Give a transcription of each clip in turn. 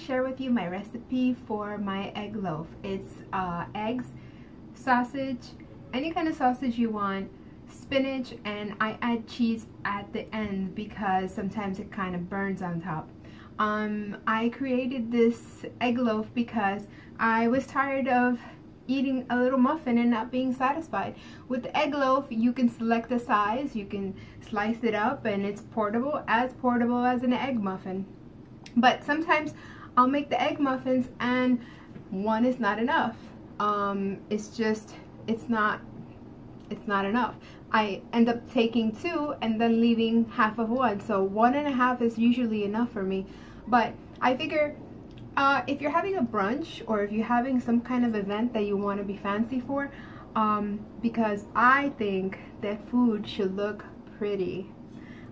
share with you my recipe for my egg loaf. It's uh, eggs, sausage, any kind of sausage you want, spinach, and I add cheese at the end because sometimes it kind of burns on top. Um, I created this egg loaf because I was tired of eating a little muffin and not being satisfied. With the egg loaf, you can select the size, you can slice it up, and it's portable, as portable as an egg muffin. But sometimes I'll make the egg muffins and one is not enough. Um, it's just, it's not, it's not enough. I end up taking two and then leaving half of one. So one and a half is usually enough for me. But I figure uh, if you're having a brunch or if you're having some kind of event that you want to be fancy for, um, because I think that food should look pretty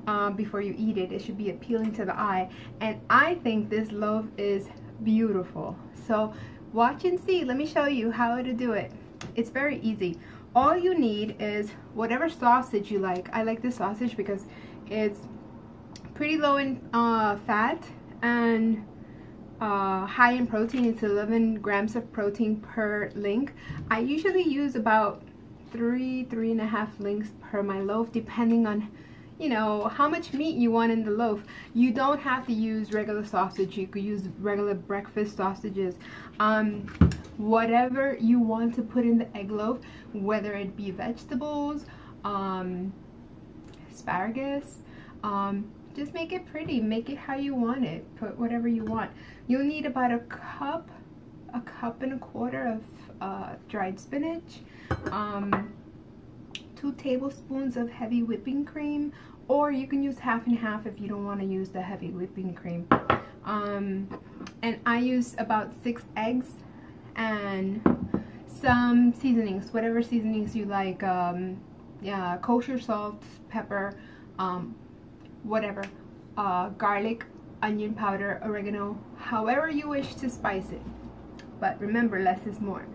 um, before you eat it. It should be appealing to the eye. And I think this loaf is beautiful. So watch and see. Let me show you how to do it. It's very easy. All you need is whatever sausage you like. I like this sausage because it's pretty low in uh, fat and uh, high in protein. It's 11 grams of protein per link. I usually use about three, three and a half links per my loaf, depending on you know how much meat you want in the loaf. You don't have to use regular sausage. You could use regular breakfast sausages. Um, whatever you want to put in the egg loaf whether it be vegetables um, asparagus um, just make it pretty. Make it how you want it. Put whatever you want. You'll need about a cup a cup and a quarter of uh, dried spinach. Um, two tablespoons of heavy whipping cream or you can use half and half if you don't want to use the heavy whipping cream um, and I use about six eggs and some seasonings whatever seasonings you like um, yeah kosher salt pepper um, whatever, uh, garlic, onion powder, oregano, however you wish to spice it. But remember, less is more.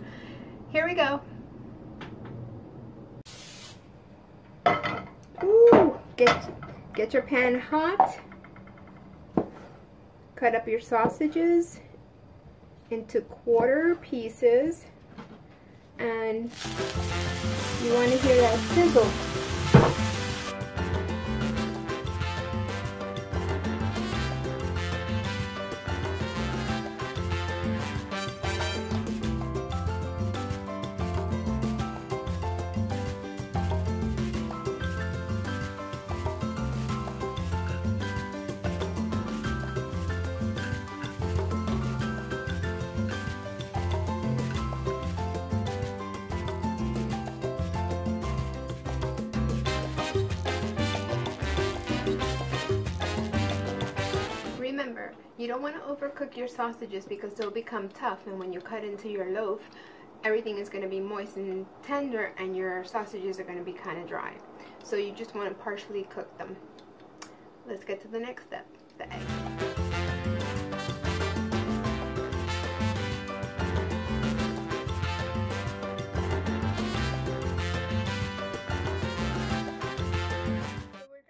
Here we go. Get, get your pan hot. Cut up your sausages into quarter pieces. And you want to hear that sizzle. You don't want to overcook your sausages because they'll become tough and when you cut into your loaf, everything is going to be moist and tender and your sausages are going to be kind of dry. So you just want to partially cook them. Let's get to the next step, the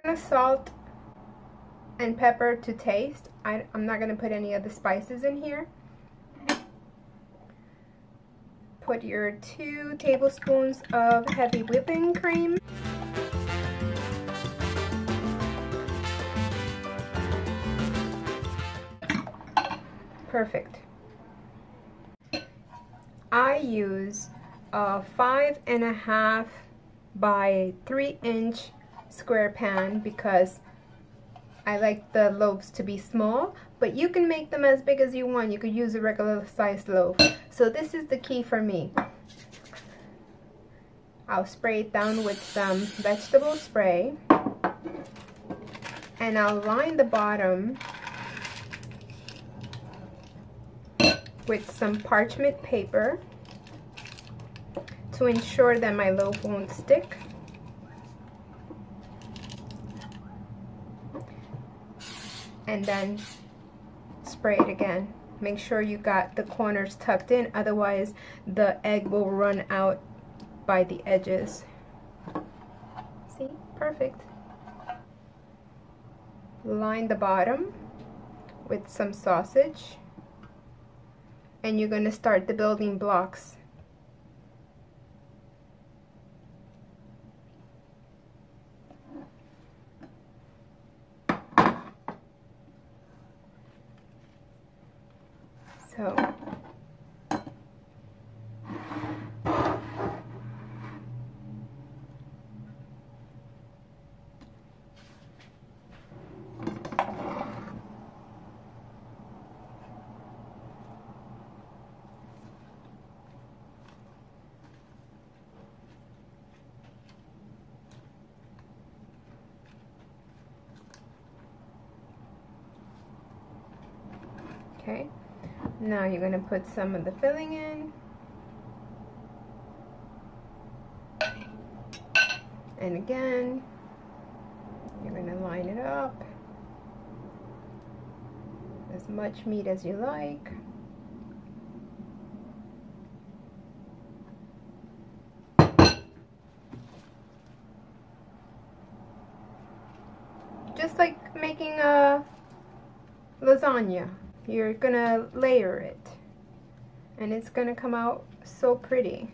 to salt and pepper to taste. I, am not going to put any of the spices in here. Put your two tablespoons of heavy whipping cream. Perfect. I use a five and a half by three inch square pan because I like the loaves to be small, but you can make them as big as you want. You could use a regular sized loaf. So this is the key for me. I'll spray it down with some vegetable spray. And I'll line the bottom with some parchment paper to ensure that my loaf won't stick. And then spray it again. Make sure you got the corners tucked in, otherwise the egg will run out by the edges. See, perfect. Line the bottom with some sausage and you're going to start the building blocks. So okay. Now you're going to put some of the filling in. And again you're going to line it up. As much meat as you like. Just like making a lasagna you're gonna layer it. And it's gonna come out so pretty.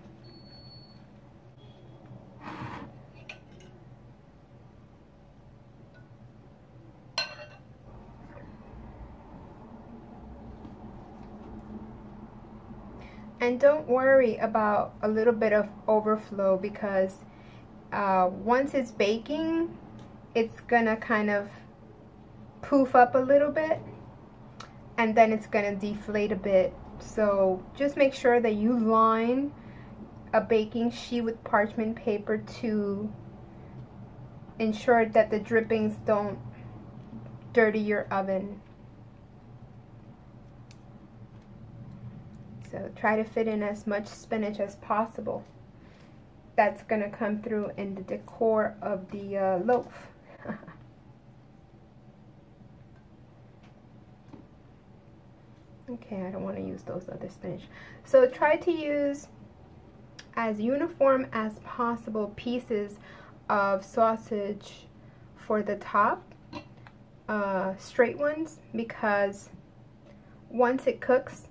And don't worry about a little bit of overflow because uh, once it's baking it's gonna kind of poof up a little bit and then it's gonna deflate a bit. So just make sure that you line a baking sheet with parchment paper to ensure that the drippings don't dirty your oven. So try to fit in as much spinach as possible. That's gonna come through in the decor of the uh, loaf okay I don't want to use those other spinach so try to use as uniform as possible pieces of sausage for the top uh, straight ones because once it cooks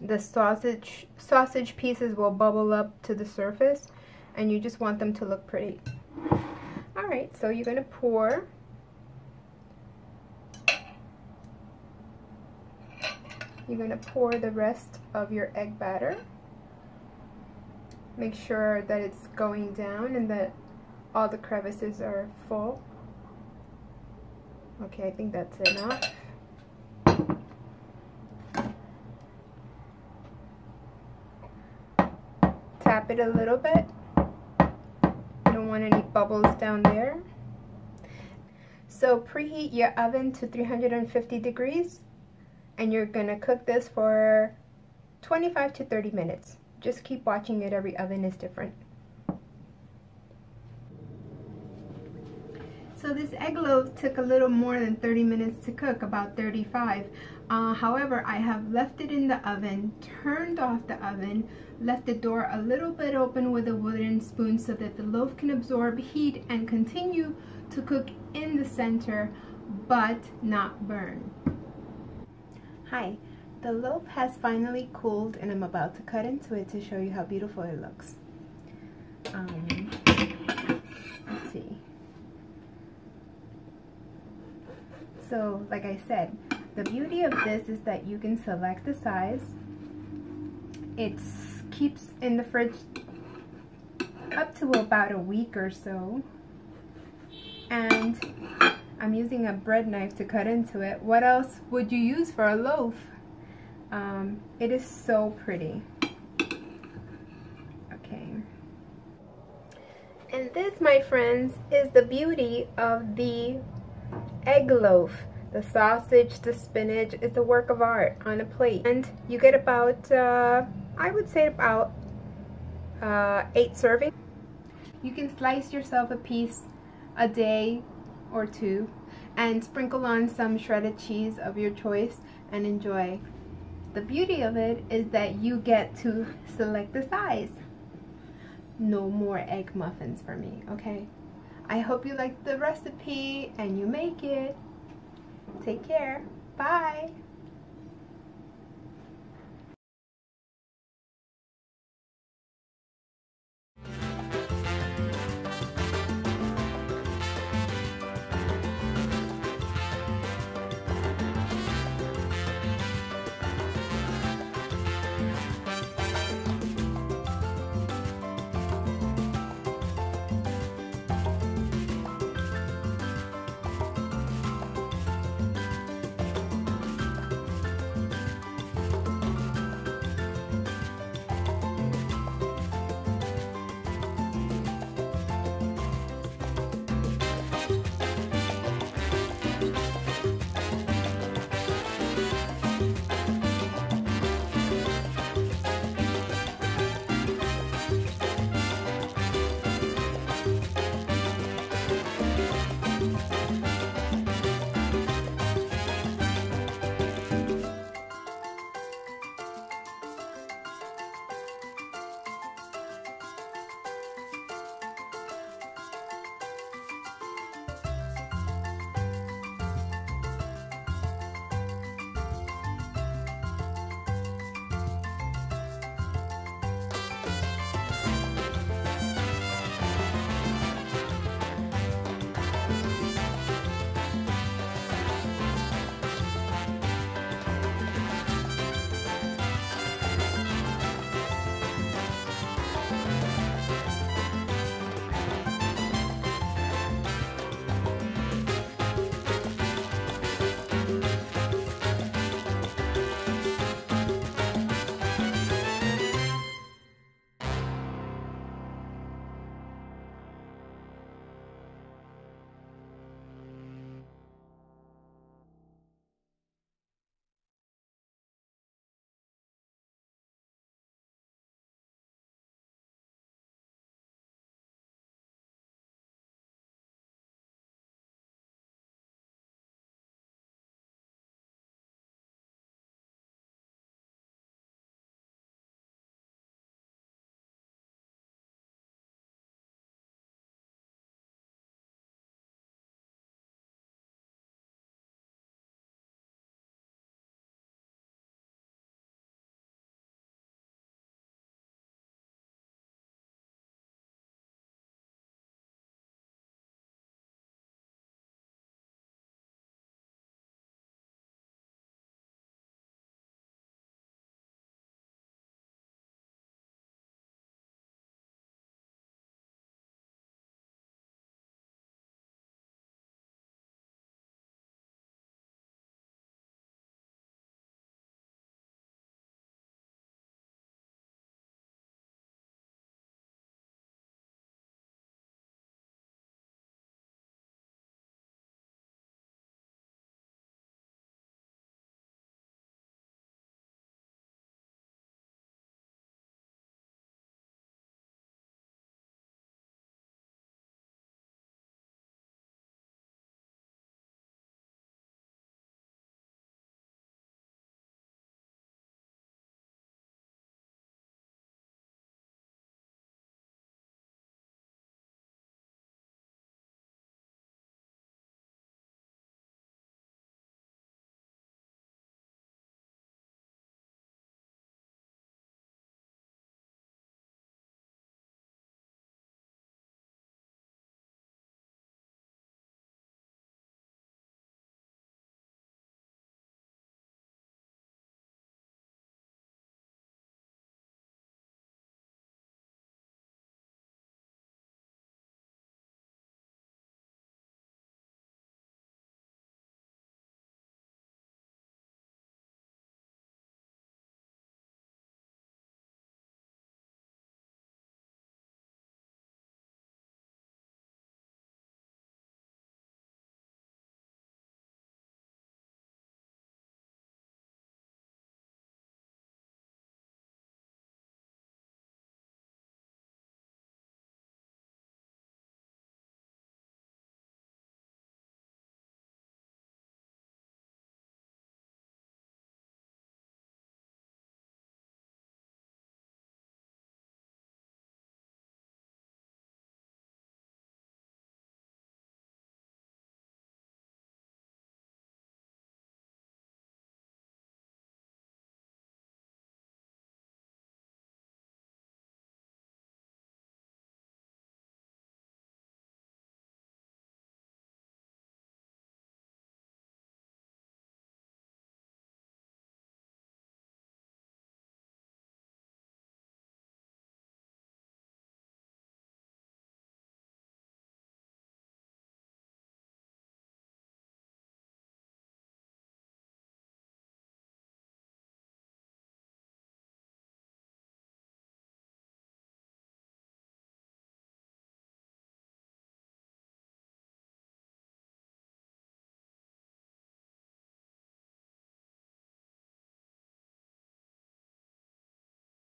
the sausage sausage pieces will bubble up to the surface and you just want them to look pretty. Alright so you're going to pour You're going to pour the rest of your egg batter. Make sure that it's going down and that all the crevices are full. Okay, I think that's enough. Tap it a little bit. You don't want any bubbles down there. So preheat your oven to 350 degrees and you're gonna cook this for 25 to 30 minutes. Just keep watching it, every oven is different. So this egg loaf took a little more than 30 minutes to cook, about 35. Uh, however, I have left it in the oven, turned off the oven, left the door a little bit open with a wooden spoon so that the loaf can absorb heat and continue to cook in the center, but not burn. Hi, the loaf has finally cooled and I'm about to cut into it to show you how beautiful it looks. Um, let's see. So, like I said, the beauty of this is that you can select the size. It keeps in the fridge up to about a week or so. And I'm using a bread knife to cut into it. What else would you use for a loaf? Um, it is so pretty. Okay. And this, my friends, is the beauty of the egg loaf. The sausage, the spinach, it's a work of art on a plate. And you get about, uh, I would say about uh, eight servings. You can slice yourself a piece a day or two and sprinkle on some shredded cheese of your choice and enjoy. The beauty of it is that you get to select the size. No more egg muffins for me, okay? I hope you like the recipe and you make it. Take care. Bye.